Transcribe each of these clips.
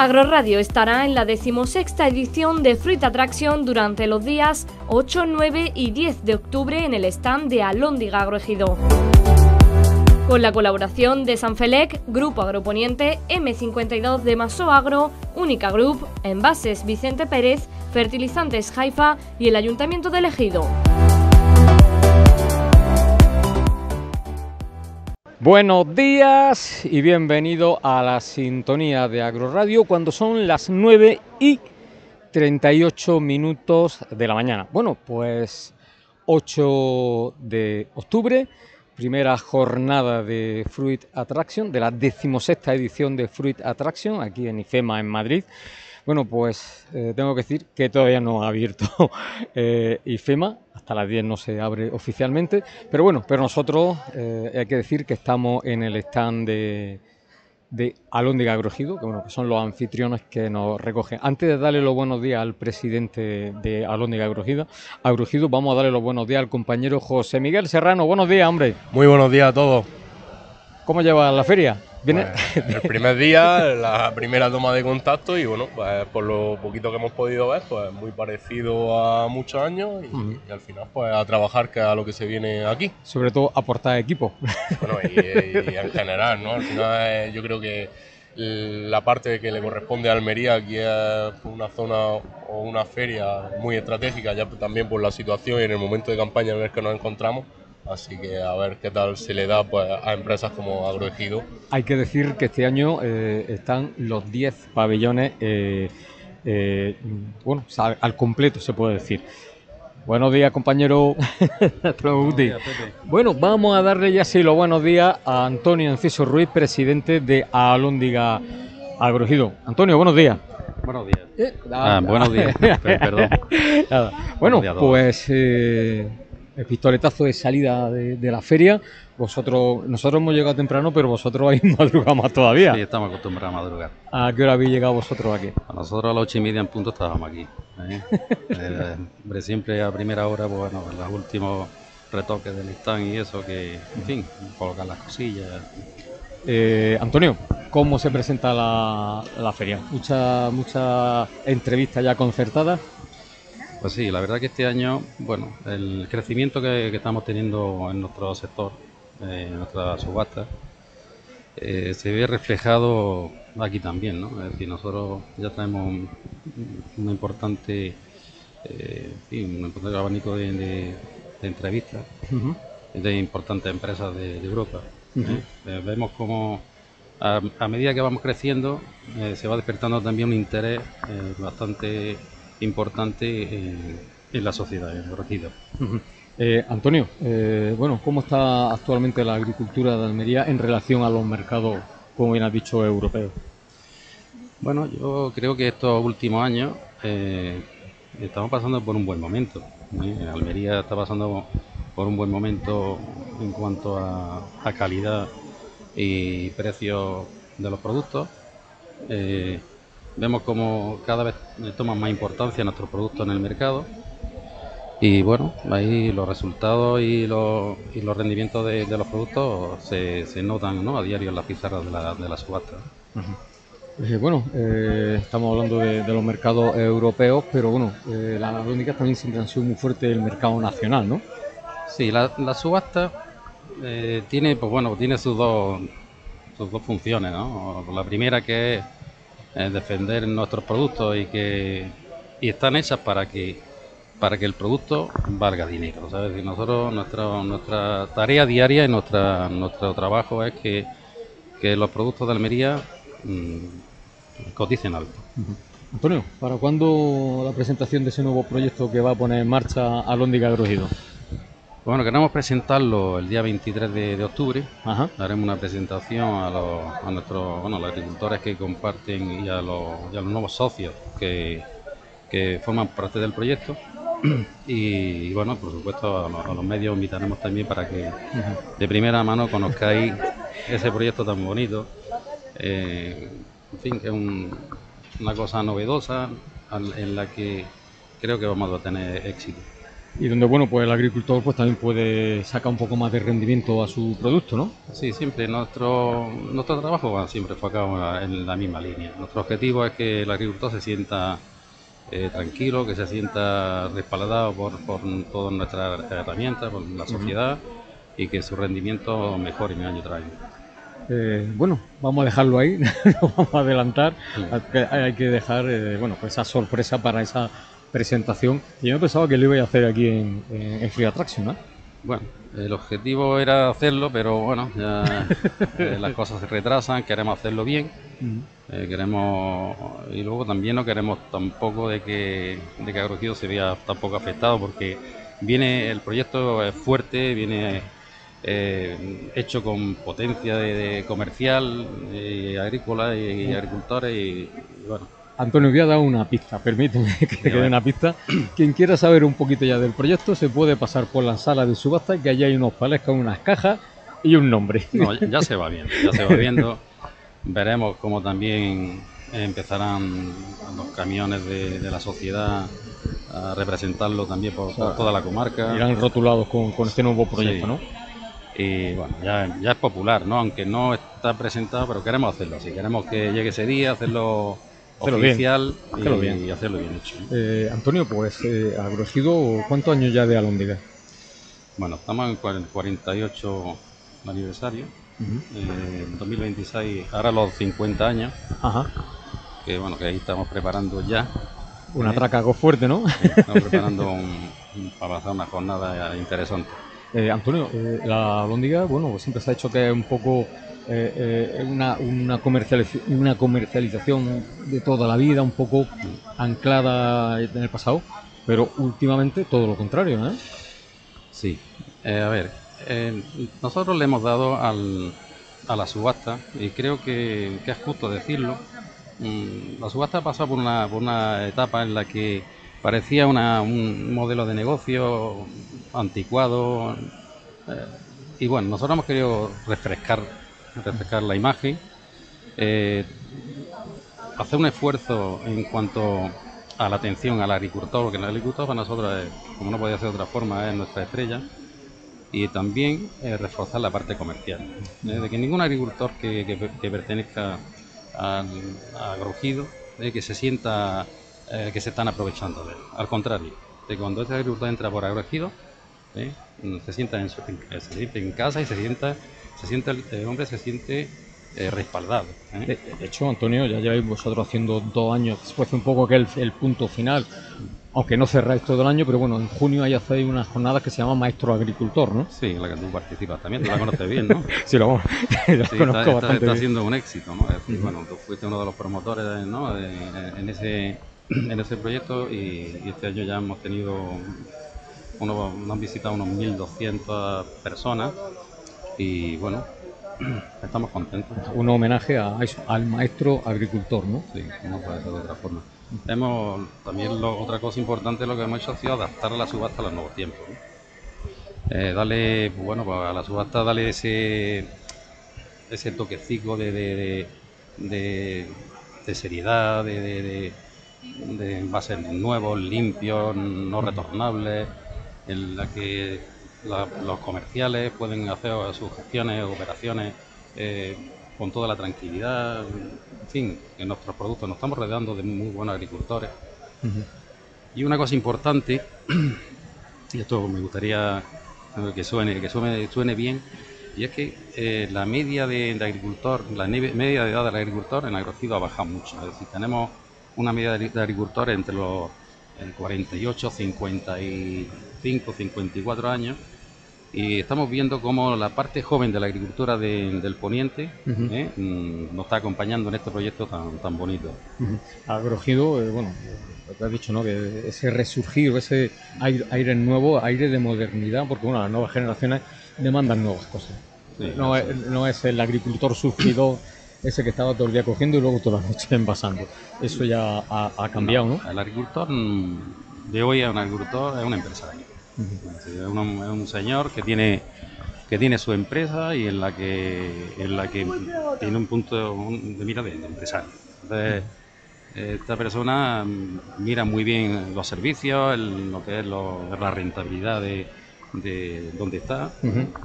Agroradio estará en la decimosexta edición de Fruit Attraction durante los días 8, 9 y 10 de octubre en el stand de Alóndiga Agroejido. Con la colaboración de Sanfelec, Grupo Agroponiente, M52 de Maso Agro, Única Group, Envases Vicente Pérez, Fertilizantes Haifa y el Ayuntamiento de Ejido. Buenos días y bienvenido a la sintonía de Agroradio cuando son las 9 y 38 minutos de la mañana. Bueno, pues 8 de octubre, primera jornada de Fruit Attraction, de la decimosexta edición de Fruit Attraction aquí en IFEMA en Madrid. Bueno, pues eh, tengo que decir que todavía no ha abierto eh, IFEMA, hasta las 10 no se abre oficialmente, pero bueno, pero nosotros eh, hay que decir que estamos en el stand de, de Alóndiga que, bueno, que son los anfitriones que nos recogen. Antes de darle los buenos días al presidente de Alóndiga Agrojido, Agrojido, vamos a darle los buenos días al compañero José Miguel Serrano. Buenos días, hombre. Muy buenos días a todos. ¿Cómo lleva la feria? Viene... Pues, el primer día, la primera toma de contacto y bueno, pues por lo poquito que hemos podido ver, pues muy parecido a muchos años y, al final pues a trabajar que a lo que se viene aquí. Sobre todo aportar equipo. Bueno, y, en general, ¿no? Al final eh, yo creo que la parte que le corresponde a Almería aquí es una zona o una feria muy estratégica, ya también por la situación y en el momento de campaña en el que nos encontramos Así que a ver qué tal se le da pues, a empresas como Agroejido. Hay que decir que este año eh, están los 10 pabellones, eh, eh, bueno, al completo se puede decir. Buenos días, compañero. bueno, vamos a darle ya sí los buenos días a Antonio Enciso Ruiz, presidente de Alóndiga Agroejido. Antonio, buenos días. Buenos días. Ah, buenos días. Perdón. Bueno, pues el pistoletazo de salida de, la feria. Vosotros, nosotros hemos llegado temprano, pero vosotros habéis madrugado más todavía. Sí, estamos acostumbrados a madrugar. ¿A qué hora habéis llegado vosotros aquí? A nosotros a las ocho y media en punto estábamos aquí. ¿eh? eh, siempre a primera hora, pues bueno, los últimos retoques del stand y eso, que, en fin, colocar las cosillas. Eh, Antonio, ¿cómo se presenta la, la feria? Muchas mucha entrevistas ya concertadas. Pues sí, la verdad que este año, bueno, el crecimiento que, estamos teniendo en nuestro sector, eh, en nuestra subasta, eh, se ve reflejado aquí también, ¿no? Es decir, nosotros ya tenemos un, importante, eh, un importante abanico de, entrevistas de importantes empresas de, Europa. vemos como a, medida que vamos creciendo se va despertando también un interés bastante importante en, la sociedad, en el eh, Antonio, eh, bueno, ¿cómo está actualmente la agricultura de Almería en relación a los mercados, como bien has dicho, europeos? Bueno, yo creo que estos últimos años eh, estamos pasando por un buen momento. Almería está pasando por un buen momento en cuanto a, a calidad y precio de los productos vemos como cada vez toman más importancia nuestros productos en el mercado y bueno, ahí los resultados y los, y los rendimientos de, los productos se, se notan ¿no? a diario en las pizarras de la, de la subasta. Eh, bueno, eh, estamos hablando de, los mercados europeos, pero bueno, eh, las únicas también siempre han sido muy fuerte el mercado nacional, ¿no? Sí, la, la subasta tiene, pues bueno, tiene sus dos, sus dos funciones, ¿no? La primera que es eh, defender nuestros productos y que y están hechas para que para que el producto valga dinero. ¿sabes? Y nosotros, nuestra, nuestra tarea diaria y nuestra, nuestro trabajo es que, los productos de Almería mmm, coticen alto. Antonio, ¿para cuándo la presentación de ese nuevo proyecto que va a poner en marcha Alóndiga Agrojido? Bueno, queremos presentarlo el día 23 de, octubre. Haremos una presentación a, los, a nuestros bueno, los agricultores que comparten y a los, los nuevos socios que, forman parte del proyecto. Y, bueno, por supuesto, a los, medios invitaremos también para que de primera mano conozcáis ese proyecto tan bonito. Eh, en fin, que es una cosa novedosa en la que creo que vamos a tener éxito. Y donde bueno pues el agricultor pues también puede sacar un poco más de rendimiento a su producto, ¿no? Sí, siempre nuestro nuestro trabajo va siempre enfocado en la misma línea. Nuestro objetivo es que el agricultor se sienta eh, tranquilo, que se sienta respaldado por, por todas nuestras herramientas, por la sociedad y que su rendimiento mejore año tras año. Eh, bueno, vamos a dejarlo ahí, no vamos a adelantar, hay que dejar eh, bueno, pues esa sorpresa para esa presentación. Yo me pensaba que lo iba a hacer aquí en, en, Free Attraction, ¿no? Bueno, el objetivo era hacerlo, pero bueno, ya eh, las cosas se retrasan, queremos hacerlo bien, eh, queremos y luego también no queremos tampoco de que, de que Agrogido se vea tampoco afectado porque viene el proyecto es fuerte, viene eh, hecho con potencia de, comercial, y agrícola y, agricultores y bueno Antonio, voy a dar una pista, permíteme que te dé una pista. Quien quiera saber un poquito ya del proyecto se puede pasar por la sala de subasta, que allí hay unos palés con unas cajas y un nombre. No, ya se va viendo, ya se va viendo. Veremos cómo también empezarán los camiones de, la sociedad a representarlo también por, toda la comarca. Irán rotulados con, este nuevo proyecto, ¿no? Y bueno, ya, ya es popular, ¿no? Aunque no está presentado, pero queremos hacerlo así. Queremos que llegue ese día, hacerlo oficial Y, hacerlo bien hecho. Eh, Antonio, pues eh, Agrogido, ¿cuántos años ya de Alóndiga? Bueno, estamos en el 48 aniversario. Eh, en 2026, ahora los 50 años. Ajá. Que bueno, que ahí estamos preparando ya. Una traca algo fuerte, ¿no? estamos preparando para hacer una jornada interesante. Antonio, la Alóndiga, bueno, pues siempre se ha hecho que es un poco eh, eh, una, una, comercialización, una comercialización de toda la vida, un poco anclada en el pasado, pero últimamente todo lo contrario, ¿eh? Sí, a ver, nosotros le hemos dado al, a la subasta, y creo que, es justo decirlo, mm, la subasta ha pasado por una, por una etapa en la que parecía una, un modelo de negocio anticuado, y bueno, nosotros hemos querido refrescar refrescar la imagen, eh, hacer un esfuerzo en cuanto a la atención al agricultor, porque el agricultor para nosotros, como no podía ser de otra forma, es nuestra estrella, y también eh, reforzar la parte comercial, ¿eh? de que ningún agricultor que, pertenezca al agrogido, que se sienta que se están aprovechando de él. Al contrario, de cuando ese agricultor entra por agrogido, se sienta en, su, se siente en casa y se sienta se siente el, hombre se siente eh, respaldado. ¿eh? De, hecho, Antonio, ya lleváis vosotros haciendo dos años, después fue un poco que el, punto final, aunque no cerráis todo el año, pero bueno, en junio hay hacéis unas jornadas que se llama Maestro Agricultor, ¿no? Sí, en la que tú participas también, tú la conoces bien, ¿no? sí, lo conozco está, bastante está, siendo un éxito, ¿no? Bueno, tú fuiste uno de los promotores ¿no? en, ese, en ese proyecto y, este año ya hemos tenido, uno, nos han visitado unos 1.200 personas y bueno, estamos contentos. Un homenaje al maestro agricultor, ¿no? Sí, no puede ser de otra forma. Hemos, también otra cosa importante lo que hemos hecho ha sido adaptar la subasta a los nuevos tiempos. Eh, dale, pues bueno, pues a la subasta dale ese, ese toquecito de, de, de, de seriedad, de, de, de envases nuevos, limpios, no retornables, en la que los comerciales pueden hacer sus gestiones, operaciones eh, con toda la tranquilidad. En fin, en nuestros productos nos estamos rodeando de muy buenos agricultores. Y una cosa importante, y esto me gustaría que suene, que suene, suene bien, y es que eh, la media de, agricultor, la media de edad del agricultor en agrogido ha bajado mucho. Es decir, tenemos una media de, agricultores entre los 48, 55, 54 años y estamos viendo cómo la parte joven de la agricultura del poniente ¿eh? mm, nos está acompañando en este proyecto tan, tan bonito. Agrogido, eh, bueno, que has dicho, ¿no? que ese resurgir, ese aire, nuevo, aire de modernidad, porque bueno, las nuevas generaciones demandan nuevas cosas. no, es, no, es, el agricultor sufrido ese que estaba todo el día cogiendo y luego toda la noche envasando. Eso ya ha, cambiado, ¿no? El agricultor mm, de hoy es un agricultor, es un empresario es, un, señor que tiene que tiene su empresa y en la que en la que tiene un punto de mira de, empresario. Entonces, Esta persona mira muy bien los servicios, lo que es la rentabilidad de, de dónde está.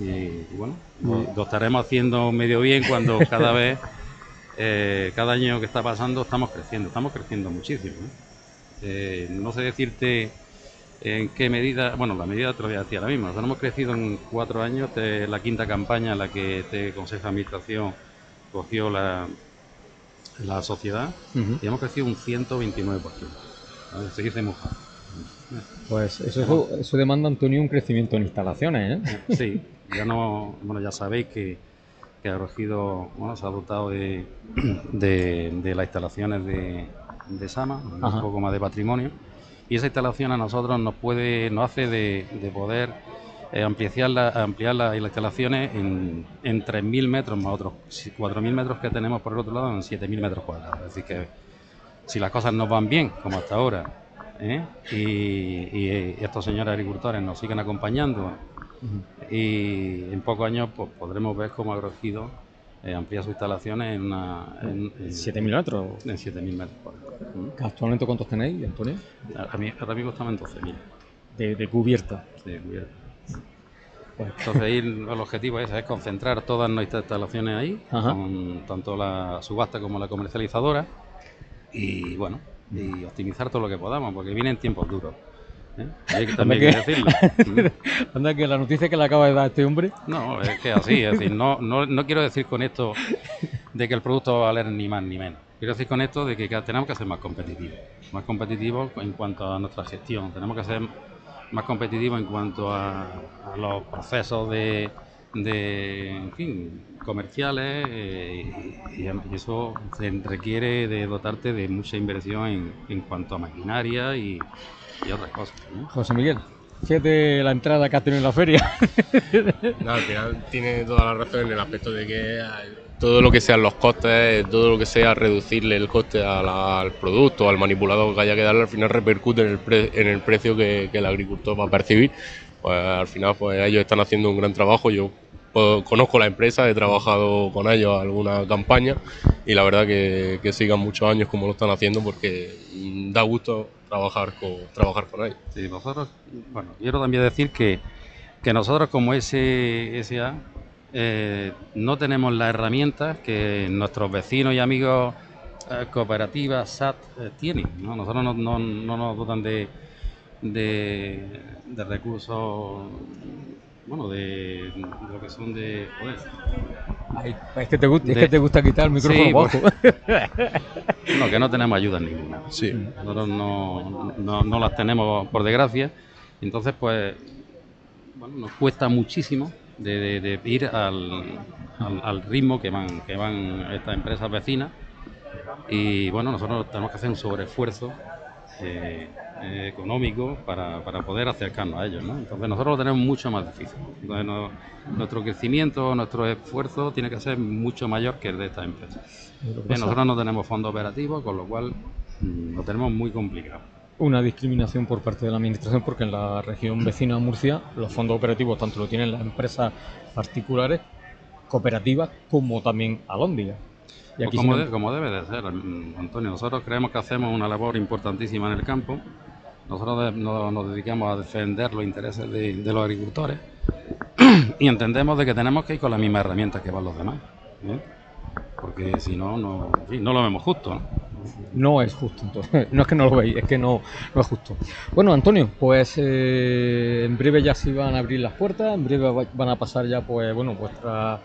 y, bueno, lo, estaremos haciendo medio bien cuando cada vez, eh, cada año que está pasando, estamos creciendo, estamos creciendo muchísimo. Eh, no sé decirte en qué medida, bueno, la medida te lo voy a decir ahora mismo. Nosotros hemos crecido en cuatro años, de la quinta campaña en la que este Consejo de Administración cogió la, la sociedad y hemos crecido un 129%. Se dice mujer. Pues eso, eso demanda, Antonio, un crecimiento en instalaciones, ¿eh? Sí, ya no, bueno, ya sabéis que, que Arrojido bueno, se ha dotado de, de, las instalaciones de, de Sama, un poco más de patrimonio, y esa instalación a nosotros nos puede, nos hace de, de poder eh, ampliar, la, ampliar las instalaciones en, en 3.000 metros más otros 4.000 metros que tenemos por el otro lado en 7.000 metros cuadrados. Decir, que si las cosas nos van bien, como hasta ahora, ¿eh? y, estos señores agricultores nos siguen acompañando y en pocos años pues, podremos ver cómo Agrogido eh, amplía sus instalaciones en, una, en, 7.000 metros. En 7.000 metros. ¿Actualmente cuántos tenéis, Antonio? Ahora mismo estamos en 12.000. De, de cubierta. De cubierta. Pues. Entonces el objetivo es, es, concentrar todas nuestras instalaciones ahí, tanto la subasta como la comercializadora, y bueno, y optimizar todo lo que podamos, porque vienen tiempos duros. ¿Eh? Hay que, también que decirlo. Anda que la noticia que le acaba de dar este hombre. No, es que así, es decir, no, no, no quiero decir con esto de que el producto va a valer ni más ni menos. Quiero decir con esto de que tenemos que ser más competitivos, más competitivos en cuanto a nuestra gestión, tenemos que ser más competitivos en cuanto a, a los procesos de, de en fin, comerciales eh, y, eso requiere de dotarte de mucha inversión en, en cuanto a maquinaria y, otras cosas. José Miguel, fíjate la entrada que ha tenido en la feria. no, al final tiene toda la razón en el aspecto de que todo lo que sean los costes, todo lo que sea reducirle el coste al producto, al manipulador que haya que darle, al final repercute en el, en el precio que, que, el agricultor va a percibir. Pues al final pues ellos están haciendo un gran trabajo. Yo conozco la empresa, he trabajado con ellos alguna campaña y la verdad que, que, sigan muchos años como lo están haciendo porque da gusto trabajar con, trabajar con ellos. Sí, nosotros, bueno, quiero también decir que, que nosotros como SA eh, no tenemos las herramientas que nuestros vecinos y amigos eh, cooperativas SAT eh, tienen. Nosotros no, no, no, nos dotan de, de, de recursos bueno, de, lo que son de. es, que te gusta, es que te gusta quitar el micrófono sí, no, que no tenemos ayuda ninguna. Sí. Nosotros no, no, no, las tenemos, por desgracia. Entonces, pues, bueno, nos cuesta muchísimo de, de, ir al, al, ritmo que van, que van estas empresas vecinas. Y bueno, nosotros tenemos que hacer un sobreesfuerzo. Eh, eh, económico para, para, poder acercarnos a ellos. ¿no? Entonces nosotros lo tenemos mucho más difícil. nuestro crecimiento, nuestro esfuerzo tiene que ser mucho mayor que el de estas empresas. nosotros no tenemos fondos operativos, con lo cual mm, lo tenemos muy complicado. Una discriminación por parte de la Administración porque en la región vecina a Murcia los fondos operativos tanto lo tienen las empresas particulares, cooperativas, como también Pues como, como, debe de ser, mm, Antonio. Nosotros creemos que hacemos una labor importantísima en el campo nosotros nos, dedicamos a defender los intereses de, los agricultores y entendemos de que tenemos que ir con las mismas herramientas que van los demás. ¿eh? Porque si no, no, no lo vemos justo. ¿no? es justo, entonces. No es que no lo veis, es que no, no es justo. Bueno, Antonio, pues eh, en breve ya se van a abrir las puertas, en breve van a pasar ya, pues, bueno, vuestras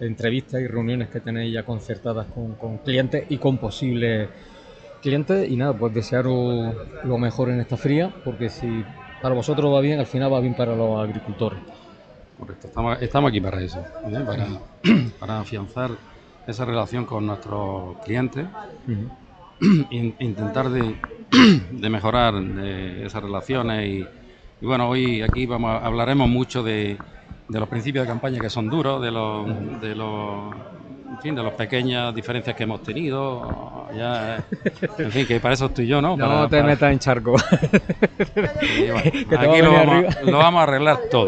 entrevistas y reuniones que tenéis ya concertadas con, con clientes y con posibles clientes. Y nada, pues desearos lo mejor en esta fría, porque si para vosotros va bien, al final va bien para los agricultores. Correcto, estamos, estamos aquí para eso, ¿eh? para, para, afianzar esa relación con nuestros clientes e intentar de, de mejorar esas relaciones. Y, y, bueno, hoy aquí vamos hablaremos mucho de, de, los principios de campaña que son duros, de los, de los en fin, de las pequeñas diferencias que hemos tenido. Ya, en fin, que para eso estoy yo, ¿no? No te metas en charco. aquí lo vamos, a arreglar todo.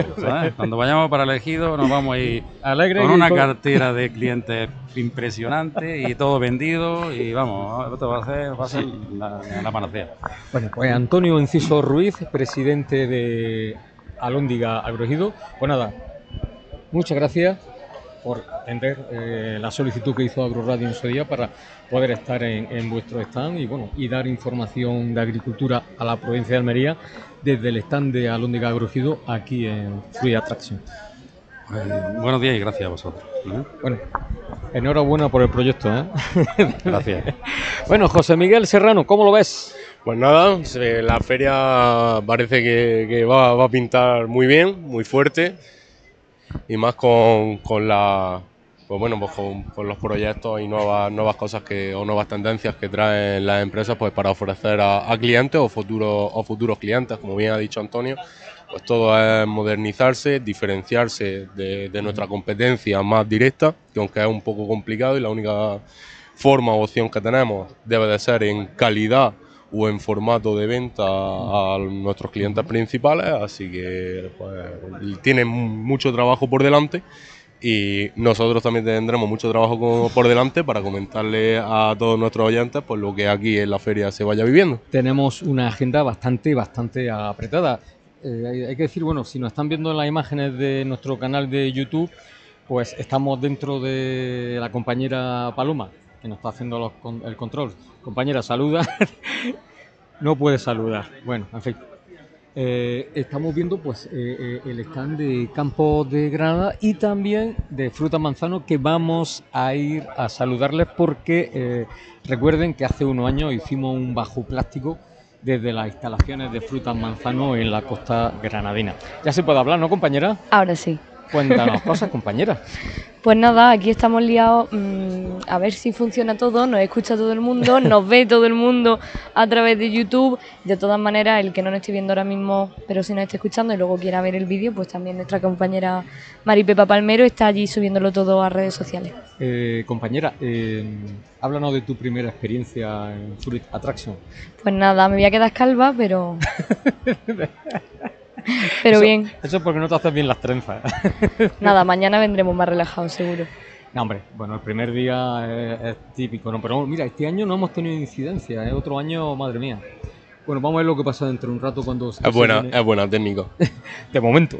Cuando vayamos para elegido nos vamos a ir con una cartera de clientes impresionante y todo vendido y vamos, esto va a ser, va a ser la, panacea. Bueno, pues Antonio Enciso Ruiz, presidente de Alóndiga Agroejido. Pues nada, muchas gracias por atender eh, la solicitud que hizo AgroRadio en su día para poder estar en, vuestro stand y bueno y dar información de agricultura a la provincia de Almería desde el stand de Alóndiga Agroejido aquí en Free Attraction. Eh, buenos días y gracias a vosotros. ¿eh? Bueno, enhorabuena por el proyecto. Gracias. bueno, José Miguel Serrano, ¿cómo lo ves? Pues nada, la feria parece que, va, va, a pintar muy bien, muy fuerte y más con, con la pues bueno pues con, los proyectos y nuevas nuevas cosas que o nuevas tendencias que traen las empresas pues para ofrecer a, clientes o futuros o futuros clientes. Como bien ha dicho Antonio pues todo es modernizarse diferenciarse de, de nuestra competencia más directa que aunque es un poco complicado y la única forma o opción que tenemos debe de ser en calidad o en formato de venta a nuestros clientes principales, así que pues, tienen mucho trabajo por delante y nosotros también tendremos mucho trabajo por delante para comentarle a todos nuestros oyentes pues, lo que aquí en la feria se vaya viviendo. Tenemos una agenda bastante, bastante apretada. Eh, hay, que decir, bueno, si nos están viendo en las imágenes de nuestro canal de YouTube, pues estamos dentro de la compañera Paloma, que nos está haciendo el control. Compañera, saluda. no puede saludar. Bueno, en fin. Eh, estamos viendo pues eh, eh, el stand de Campo de Granada y también de Fruta Manzano que vamos a ir a saludarles porque recuerden que hace unos años hicimos un bajo plástico desde las instalaciones de Fruta Manzano en la costa granadina. Ya se puede hablar, ¿no, compañera? Ahora sí. Cuéntanos cosas, compañera. Pues nada, aquí estamos liados mm, a ver si funciona todo, nos escucha todo el mundo, nos ve todo el mundo a través de YouTube. De todas maneras, el que no nos esté viendo ahora mismo, pero si nos esté escuchando y luego quiera ver el vídeo, pues también nuestra compañera Maripepa Palmero está allí subiéndolo todo a redes sociales. Eh, compañera, eh, háblanos de tu primera experiencia en Fruit Attraction. Pues nada, me voy a quedar calva, pero... Pero bien. Eso es porque no te haces bien las trenzas. Nada, mañana vendremos más relajados, seguro. No, hombre, bueno, el primer día es, típico, ¿no? Pero mira, este año no hemos tenido incidencia, ¿eh? Otro año, madre mía. Bueno, vamos a ver lo que pasa dentro de un rato cuando... Es buena, es buena, técnico. de momento.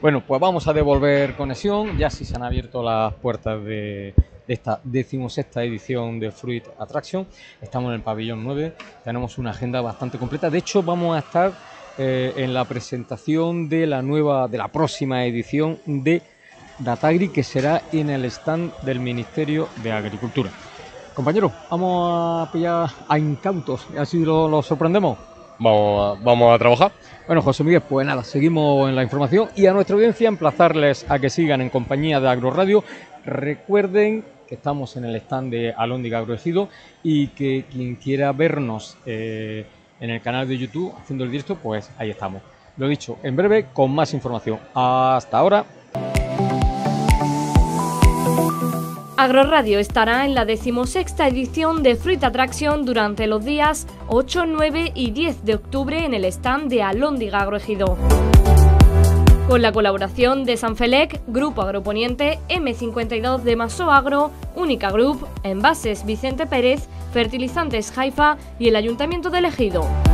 bueno, pues vamos a devolver conexión. Ya sí se han abierto las puertas de, esta decimosexta edición de Fruit Attraction. Estamos en el pabellón 9. Tenemos una agenda bastante completa. De hecho, vamos a estar eh, en la presentación de la nueva, de la próxima edición de Datagri, que será en el stand del Ministerio de Agricultura. Compañero, vamos a pillar a incautos, así lo, lo sorprendemos. Vamos a, vamos a trabajar. Bueno, José Miguel, pues nada, seguimos en la información y a nuestra audiencia emplazarles a que sigan en compañía de Agroradio. Recuerden que estamos en el stand de Alóndiga Agroecido y que quien quiera vernos eh, en el canal de YouTube haciendo el directo, pues ahí estamos. Lo dicho, en breve con más información. Hasta ahora. Agroradio estará en la decimosexta edición de Fruit Attraction durante los días 8, 9 y 10 de octubre en el stand de Alóndiga Agroejido. Con la colaboración de Sanfelec, Grupo Agroponiente, M52 de Maso Agro, Única Group, Envases Vicente Pérez, Fertilizantes Haifa y el Ayuntamiento de Ejido.